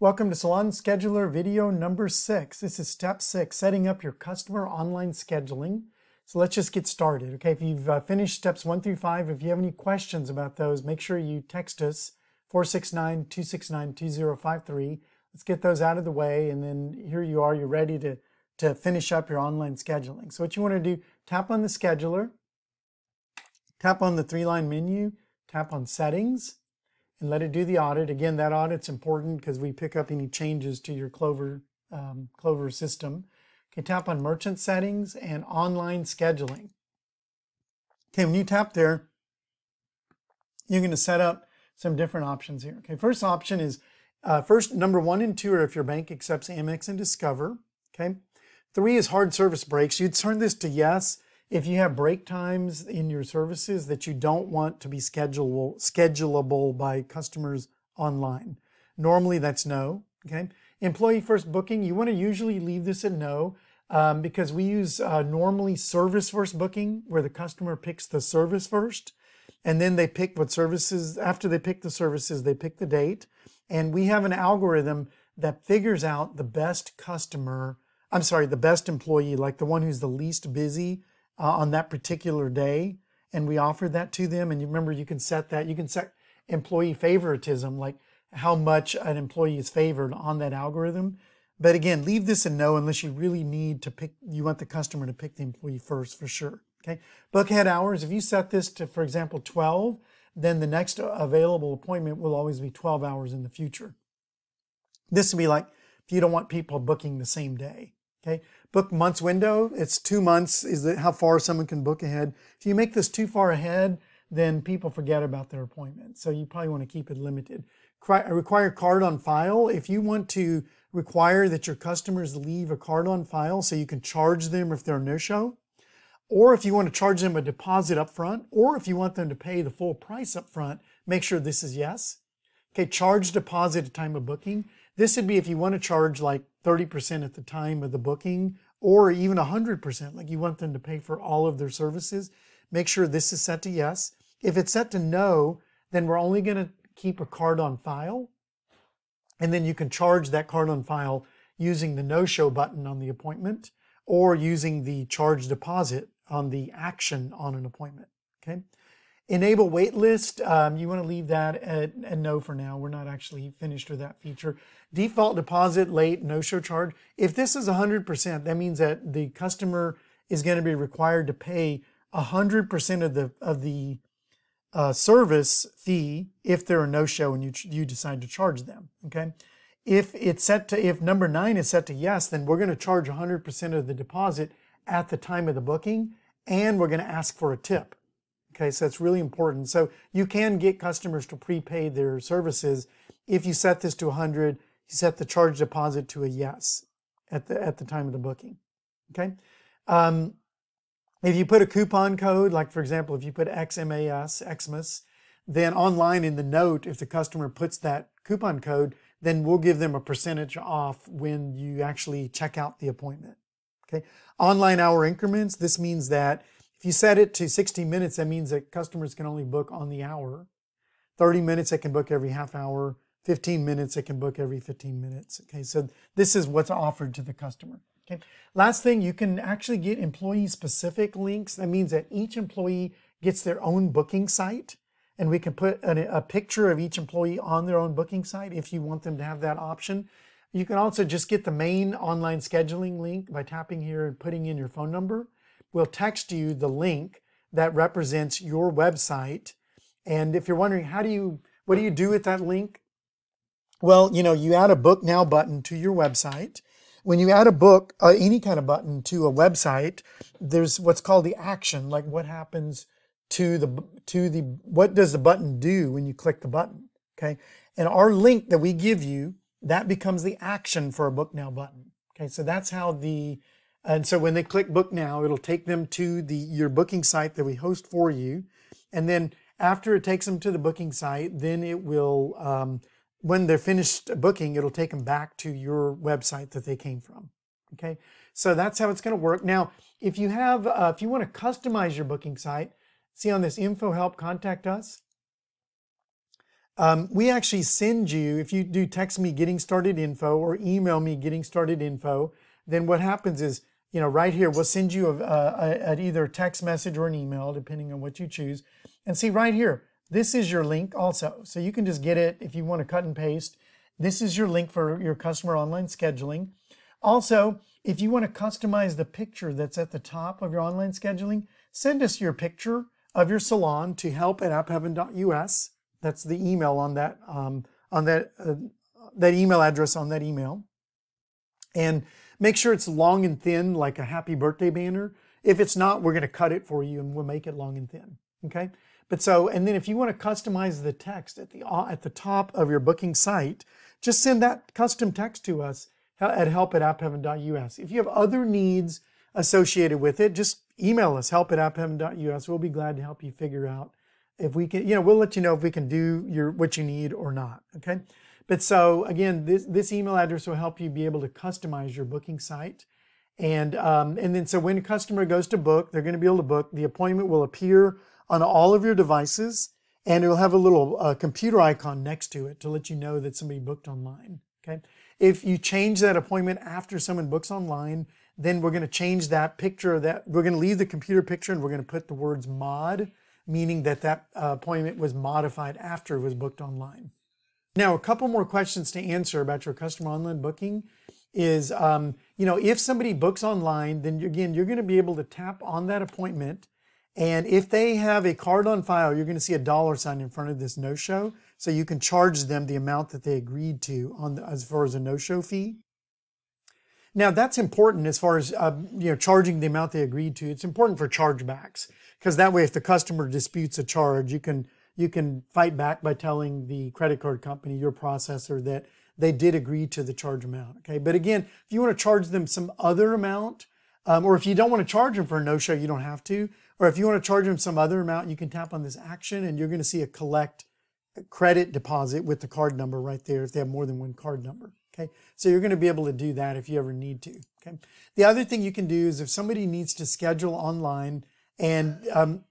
Welcome to Salon Scheduler video number six. This is step six, setting up your customer online scheduling. So let's just get started. Okay, if you've uh, finished steps one through five, if you have any questions about those, make sure you text us 469-269-2053. Let's get those out of the way. And then here you are, you're ready to, to finish up your online scheduling. So what you want to do, tap on the scheduler, tap on the three line menu, tap on settings, and let it do the audit. Again, that audit's important because we pick up any changes to your Clover, um, Clover system. Okay, tap on merchant settings and online scheduling. Okay, when you tap there, you're going to set up some different options here. Okay, first option is uh, first number one and two are if your bank accepts Amex and Discover. Okay, three is hard service breaks. You'd turn this to yes if you have break times in your services that you don't want to be schedulable, schedulable by customers online. Normally that's no, okay? Employee first booking, you wanna usually leave this at no um, because we use uh, normally service first booking where the customer picks the service first and then they pick what services, after they pick the services, they pick the date. And we have an algorithm that figures out the best customer, I'm sorry, the best employee, like the one who's the least busy uh, on that particular day and we offered that to them. And you remember you can set that you can set employee favoritism like how much an employee is favored on that algorithm. But again leave this in no unless you really need to pick you want the customer to pick the employee first for sure okay? Book ahead hours if you set this to for example 12 then the next available appointment will always be 12 hours in the future. This would be like if you don't want people booking the same day Okay, book months window, it's two months is how far someone can book ahead. If you make this too far ahead, then people forget about their appointment. So you probably want to keep it limited. Uh, require card on file. If you want to require that your customers leave a card on file so you can charge them if they're no-show, or if you want to charge them a deposit up front, or if you want them to pay the full price up front, make sure this is yes. Okay, charge deposit at time of booking. This would be if you want to charge like 30% at the time of the booking or even 100%, like you want them to pay for all of their services. Make sure this is set to yes. If it's set to no, then we're only going to keep a card on file. And then you can charge that card on file using the no-show button on the appointment or using the charge deposit on the action on an appointment. Okay. Enable waitlist, um, you want to leave that at, no for now. We're not actually finished with that feature. Default deposit late, no-show charge. If this is 100%, that means that the customer is going to be required to pay 100% of the of the uh, service fee if they're a no-show and you you decide to charge them. Okay. If it's set to if number nine is set to yes, then we're going to charge 100% of the deposit at the time of the booking, and we're going to ask for a tip. Okay, so it's really important. So you can get customers to prepay their services if you set this to 100, you set the charge deposit to a yes at the at the time of the booking. Okay. Um, if you put a coupon code, like for example, if you put XMAS, Xmas, then online in the note, if the customer puts that coupon code, then we'll give them a percentage off when you actually check out the appointment. Okay. Online hour increments, this means that if you set it to 60 minutes, that means that customers can only book on the hour. 30 minutes, they can book every half hour. 15 minutes, they can book every 15 minutes. Okay, so this is what's offered to the customer. Okay, last thing, you can actually get employee specific links. That means that each employee gets their own booking site and we can put a, a, picture of each employee on their own booking site if you want them to have that option. You can also just get the main online scheduling link by tapping here and putting in your phone number will text you the link that represents your website. And if you're wondering, how do you, what do you do with that link? Well, you know, you add a book now button to your website. When you add a book, uh, any kind of button to a website, there's what's called the action, like what happens to the, to the, what does the button do when you click the button? Okay. And our link that we give you, that becomes the action for a book now button. Okay. So that's how the, and so when they click book now, it'll take them to the your booking site that we host for you. And then after it takes them to the booking site, then it will, um, when they're finished booking, it'll take them back to your website that they came from. Okay. So that's how it's going to work. Now, if you have, uh, if you want to customize your booking site, see on this info help, contact us. um, we actually send you, if you do text me getting started info or email me getting started info, then what happens is, you know, right here, we'll send you a, a, a, either a text message or an email, depending on what you choose. And see right here, this is your link also. So you can just get it if you want to cut and paste. This is your link for your customer online scheduling. Also, if you want to customize the picture that's at the top of your online scheduling, send us your picture of your salon to help at appheaven.us. That's the email on that um, on that uh, that email address on that email. And make sure it's long and thin, like a happy birthday banner. If it's not, we're going to cut it for you and we'll make it long and thin. Okay. But so, and then if you want to customize the text at the uh, at the top of your booking site, just send that custom text to us at help at appheaven.us. If you have other needs associated with it, just email us, help at appheaven.us. We'll be glad to help you figure out if we can, you know, we'll let you know if we can do your what you need or not. Okay. But so again, this, this email address will help you be able to customize your booking site. And, um, and then so when a customer goes to book, they're going to be able to book. The appointment will appear on all of your devices and it will have a little uh, computer icon next to it to let you know that somebody booked online. Okay. If you change that appointment after someone books online, then we're going to change that picture that we're going to leave the computer picture and we're going to put the words mod, meaning that that uh, appointment was modified after it was booked online. Now, a couple more questions to answer about your customer online booking is, um, you know, if somebody books online, then again, you're going to be able to tap on that appointment. And if they have a card on file, you're going to see a dollar sign in front of this no-show. So you can charge them the amount that they agreed to on the, as far as a no-show fee. Now that's important as far as uh, you know charging the amount they agreed to. It's important for chargebacks because that way, if the customer disputes a charge, you can you can fight back by telling the credit card company, your processor, that they did agree to the charge amount. Okay, but again, if you want to charge them some other amount, um, or if you don't want to charge them for a no-show, you don't have to. Or if you want to charge them some other amount, you can tap on this action, and you're going to see a collect credit deposit with the card number right there if they have more than one card number. Okay, so you're going to be able to do that if you ever need to. Okay, the other thing you can do is if somebody needs to schedule online, and um,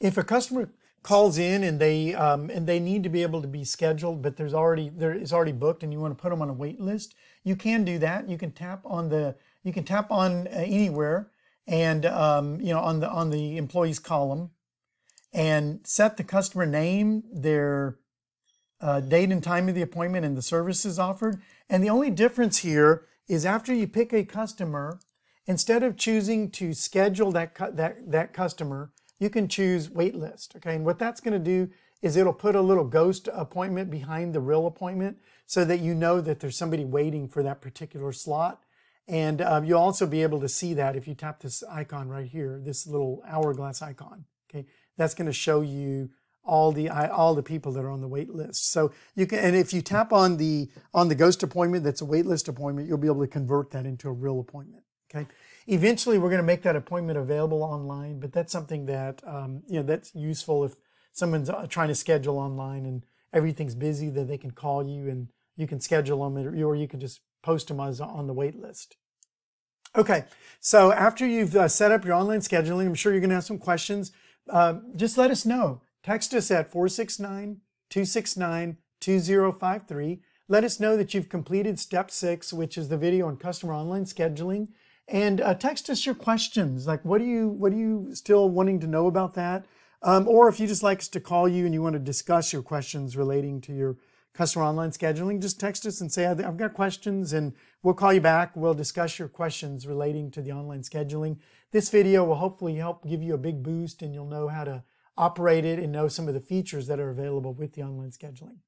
if a customer calls in and they um, and they need to be able to be scheduled, but there's already there is already booked, and you want to put them on a wait list. You can do that. You can tap on the you can tap on uh, anywhere, and um, you know on the on the employees column, and set the customer name, their uh, date and time of the appointment, and the services offered. And the only difference here is after you pick a customer, instead of choosing to schedule that that that customer you can choose waitlist. Okay, and what that's going to do is it'll put a little ghost appointment behind the real appointment so that you know that there's somebody waiting for that particular slot. And uh, you'll also be able to see that if you tap this icon right here, this little hourglass icon. Okay, that's going to show you all the all the people that are on the wait list. So you can, and if you tap on the on the ghost appointment, that's a wait list appointment, you'll be able to convert that into a real appointment. Okay. Eventually, we're going to make that appointment available online, but that's something that um, you know that's useful if someone's uh, trying to schedule online and everything's busy, that they can call you and you can schedule them, or you can just post them as on the wait list. Okay, so after you've uh, set up your online scheduling, I'm sure you're going to have some questions. Uh, just let us know. Text us at 469 269 2053. Let us know that you've completed step six, which is the video on customer online scheduling and uh, text us your questions. Like, what do you what are you still wanting to know about that? Um, or if you just like us to call you and you want to discuss your questions relating to your customer online scheduling, just text us and say, I've got questions, and we'll call you back. We'll discuss your questions relating to the online scheduling. This video will hopefully help give you a big boost, and you'll know how to operate it and know some of the features that are available with the online scheduling.